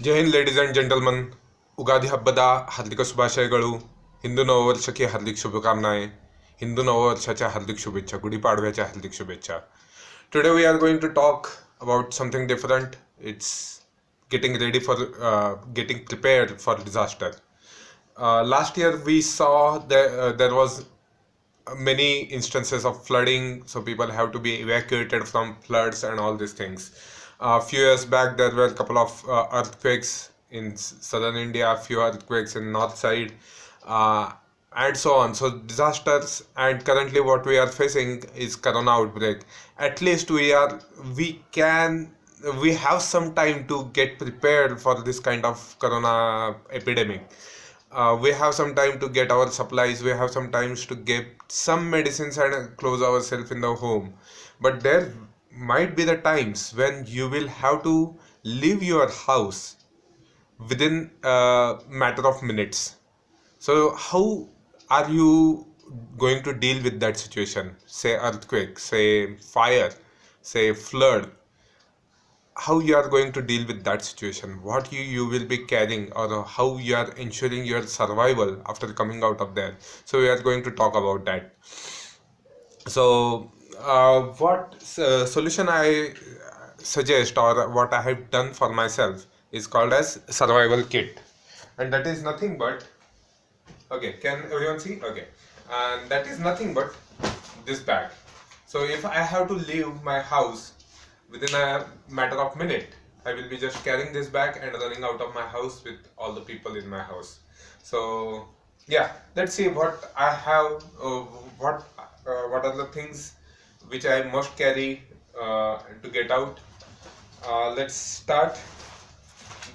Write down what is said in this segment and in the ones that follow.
Jai Hind ladies and gentleman Ugadi ಹಬ್ಬದ ಹಾರ್ದಿಕ ಶುಭಾಶಯಗಳು ಹಿಂದू नववर्षाची हार्दिक शुभकामनाएं हिंदू नववर्षाच्या हार्दिक शुभेच्छा गुढीपाडव्याच्या हार्दिक शुभेच्छा today we are going to talk about something different it's getting ready for uh, getting prepared for disaster uh, last year we saw that uh, there was many instances of flooding so people have to be evacuated from floods and all these things a few years back there were a couple of uh, earthquakes in southern india a few earthquakes in north side uh, and so on. So disasters and currently what we are facing is corona outbreak. At least we are we can we have some time to get prepared for this kind of corona epidemic. Uh, we have some time to get our supplies we have some times to get some medicines and close ourselves in the home. But there might be the times when you will have to leave your house within a matter of minutes. So how are you going to deal with that situation? Say earthquake say fire say flood. How you are going to deal with that situation? What you, you will be carrying or how you are ensuring your survival after coming out of there? So we are going to talk about that. So uh, what uh, solution i suggest or what i have done for myself is called as survival kit. And that is nothing but okay can everyone see? Okay. And that is nothing but this bag. So if i have to leave my house within a matter of minute i will be just carrying this bag and running out of my house with all the people in my house. So yeah let's see what i have uh, what uh, what are the things which i must carry uh, to get out. Uh, let's start.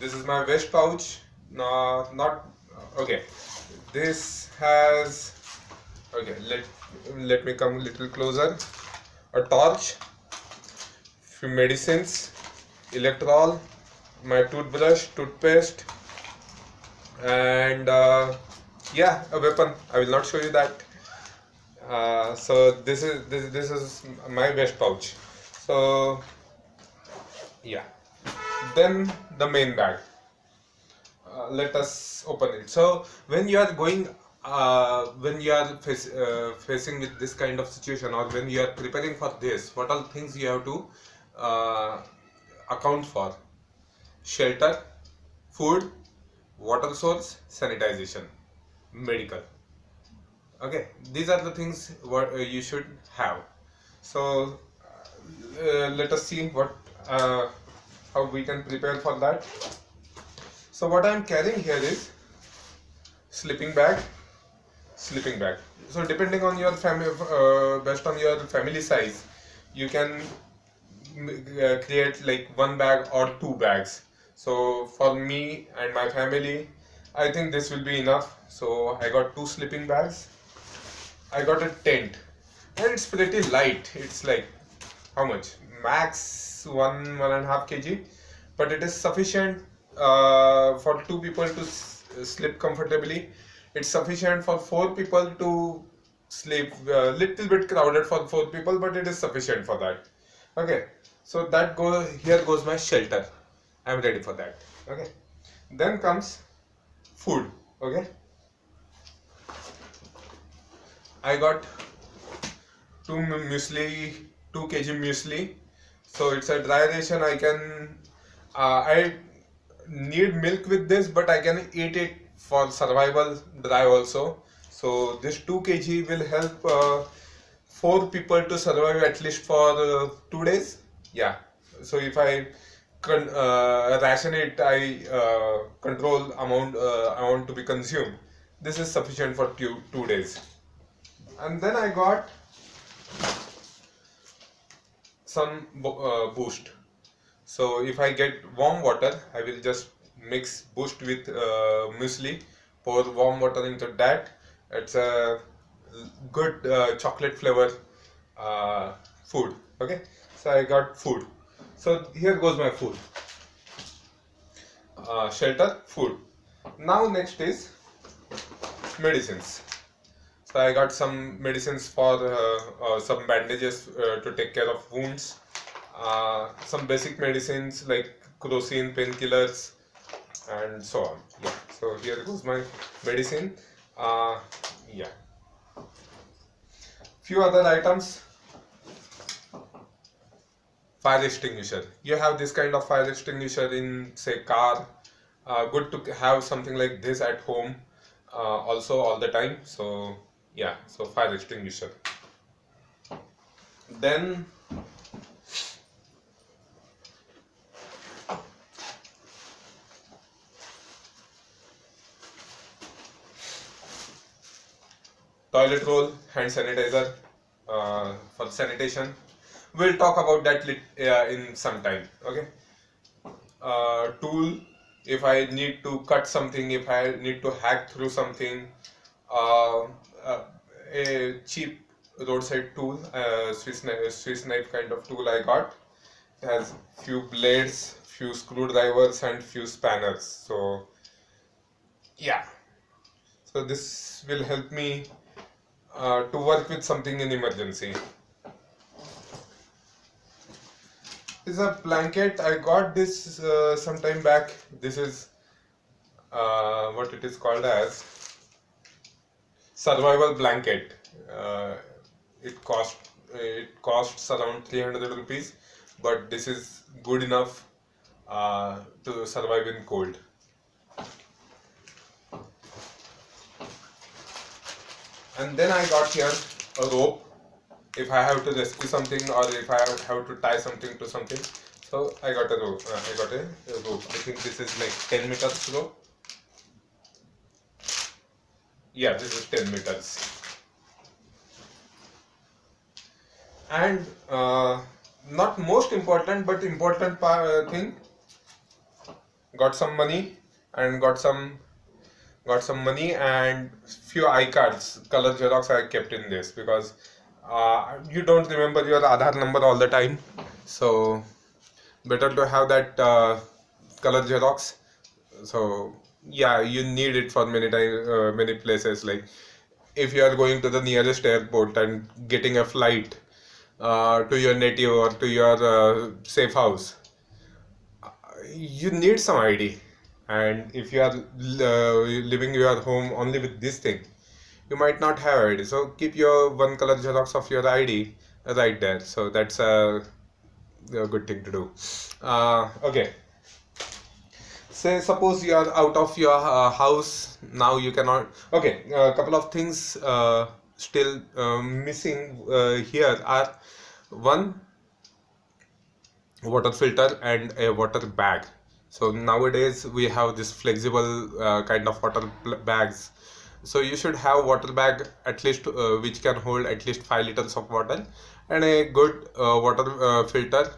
This is my vest pouch. No not okay. This has okay let let me come a little closer. A torch few medicines Electral my toothbrush toothpaste and uh, yeah a weapon. I will not show you that uh, so this is this, this is my vest pouch. So yeah. Then the main bag. Uh, let us open it. So when you are going uh, when you are face, uh, facing with this kind of situation or when you are preparing for this what all things you have to uh, account for? Shelter food water source sanitization medical okay these are the things what uh, you should have. So uh, let us see what uh, how we can prepare for that. So what i am carrying here is sleeping bag sleeping bag. So depending on your family uh, based on your family size you can uh, create like one bag or two bags. So for me and my family i think this will be enough. So i got two sleeping bags i got a tent. And it's pretty light. It's like how much? Max one one and a half kg. But it is sufficient uh, for two people to sleep comfortably. It's sufficient for four people to sleep a little bit crowded for four people but it is sufficient for that. Okay. So that go here goes my shelter. I'm ready for that. Okay. Then comes food. Okay i got two muesli 2 kg muesli. So it's a dry ration. I can uh, i need milk with this but i can eat it for survival dry also. So this 2 kg will help uh, four people to survive at least for uh, two days. Yeah. So if i con- uh, ration it i uh, control amount uh, amount to be consumed. This is sufficient for two, two days and then i got some uh, boost. So if i get warm water i will just mix boost with uh, muesli pour warm water into that. It's a good uh, chocolate flavor uh, food okay? So i got food. So here goes my food. Uh, shelter food. Now next is medicines so I got some medicines for uh, uh, some bandages uh, to take care of wounds, some basic medicines like crocin, painkillers, and so on. Yeah. So here goes my medicine. Uh, yeah. Few other items. Fire extinguisher. You have this kind of fire extinguisher in say car. Uh, good to have something like this at home uh, also all the time. So yeah so fire extinguisher. Then toilet roll hand sanitizer uh, for sanitation. We'll talk about that uh, in some time okay? Uh, tool if i need to cut something if i need to hack through something uh, a cheap roadside tool uh, swiss, knife, swiss knife kind of tool i got. It has few blades few screwdrivers and few spanners. So yeah. So this will help me uh, to work with something in emergency. Is a blanket. I got this uh, some time back. This is uh, what it is called as survival blanket. Uh, it cost it costs around 300 rupees but this is good enough uh, to survive in cold. And then I got here a rope. If I have to rescue something or if I have to tie something to something. So I got a rope uh, I got a, rope. I think this is like 10 meters rope yeah this is 10 meters and uh, not most important but important uh, thing got some money and got some got some money and few iCards, color Xerox I kept in this because uh, you don't remember your Aadhaar number all the time. So better to have that uh, color Xerox. So yeah, you need it for many time, uh, many places. Like if you are going to the nearest airport and getting a flight uh, to your native or to your uh, safe house, you need some ID and if you are uh, living your home only with this thing you might not have id so keep your one color xerox of your id right there. So that's a, a good thing to do. Uh, okay say suppose you are out of your uh, house now you cannot okay a couple of things uh, still uh, missing uh, here are one water filter and a water bag. So nowadays we have this flexible uh, kind of water bags. So you should have water bag at least uh, which can hold at least 5 liters of water and a good uh, water uh, filter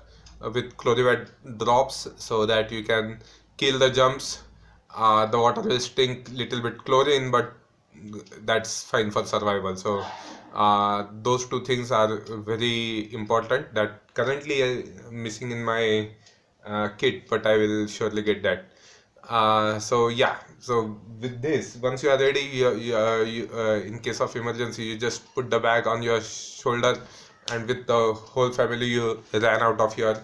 with chloride drops so that you can kill the germs uh, the water will stink little bit chlorine but that's fine for survival. So uh, those two things are very important that currently missing in my uh, kit but I will surely get that. Uh, so yeah. So with this once you are ready you, you, uh, you uh, in case of emergency you just put the bag on your shoulder and with the whole family you ran out of your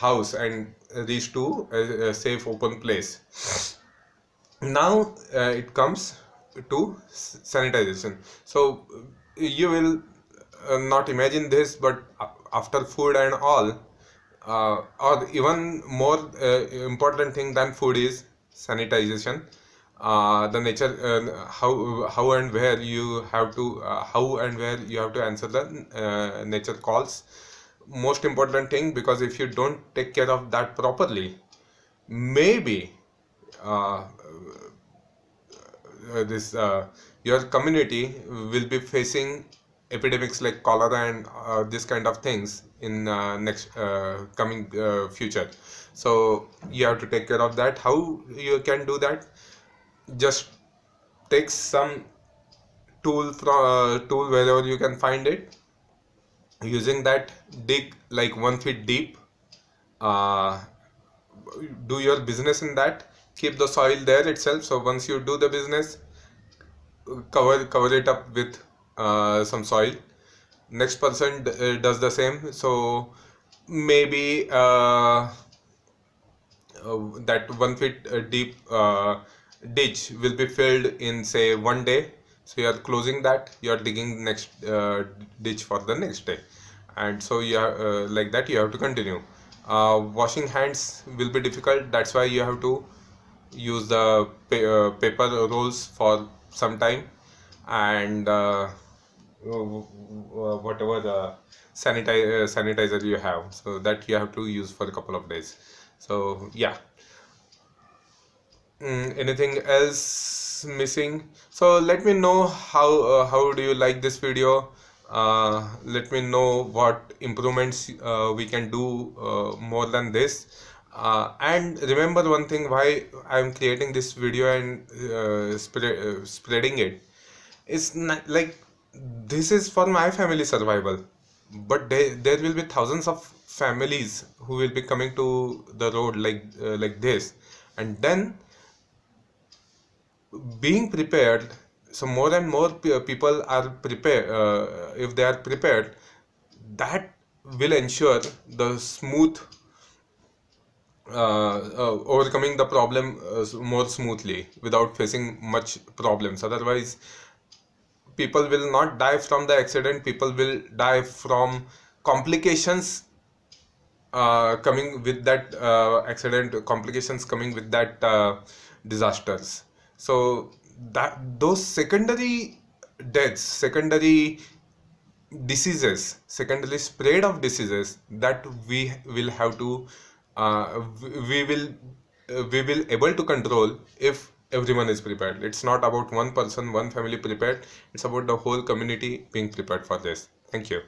house and reach to a, a safe open place. Now uh, it comes to sanitization. So you will uh, not imagine this but after food and all uh, or even more uh, important thing than food is sanitization. Uh, the nature uh, how how and where you have to how and where you have to answer the nature calls most important thing because if you don't take care of that properly maybe this your community will be facing epidemics like cholera and uh, this kind of things in uh, next uh, coming uh, future. So you have to take care of that. How you can do that? Just take some tool from uh, tool wherever you can find it using that dig like one feet deep uh, do your business in that. Keep the soil there itself. So once you do the business cover cover it up with uh, some soil. Next person uh, does the same. So maybe uh, uh, that one feet uh, deep ditch will be filled in say one day so you are closing that you are digging next uh, ditch for the next day. And so you are uh, like that you have to continue. Uh, washing hands will be difficult. That's why you have to use the pa- uh, paper rolls for some time. And uh, w- whatever the sanitizer sanitizer you have. So that you have to use for a couple of days. So yeah Mm, anything else missing? So let me know how uh, how do you like this video? Uh, let me know what improvements uh, we can do uh, more than this. Uh, and remember one thing why I'm creating this video and uh, spread, uh, spreading it. it is not like this is for my family survival but there, there will be thousands of families who will be coming to the road like uh, like this and then being prepared so more and more people are prepared uh, if they are prepared that will ensure the smooth uh, uh, overcoming the problem uh, more smoothly without facing much problems. Otherwise people will not die from the accident. People will die from complications uh, coming with that uh, accident complications coming with that disasters so that those secondary deaths secondary diseases secondary spread of diseases that we will have to uh, we will uh, we will able to control if everyone is prepared. It's not about one person one family prepared. It's about the whole community being prepared for this. Thank you